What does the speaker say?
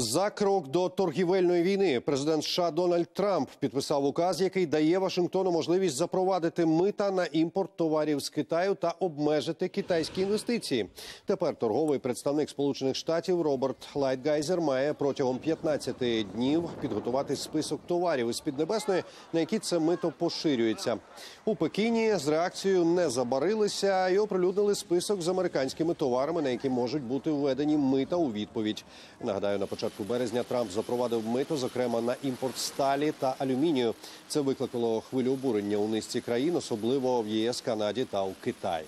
За крок до торгівельної війни президент США Дональд Трамп підписав указ, який дає Вашингтону можливість запровадити мита на імпорт товарів з Китаю та обмежити китайські інвестиції. Тепер торговий представник Сполучених Штатів Роберт Лайтгайзер має протягом 15 днів підготувати список товарів із Піднебесної, на які це мито поширюється. У Пекіні з реакцією не забарилися і оприлюднили список з американськими товарами, на які можуть бути введені мита у відповідь. Нагадаю, на початку березня Трамп запровадив мито, зокрема на імпорт сталі та алюмінію. Це викликало хвилю обурення у низці країн, особливо в ЄС, Канаді та у Китаї.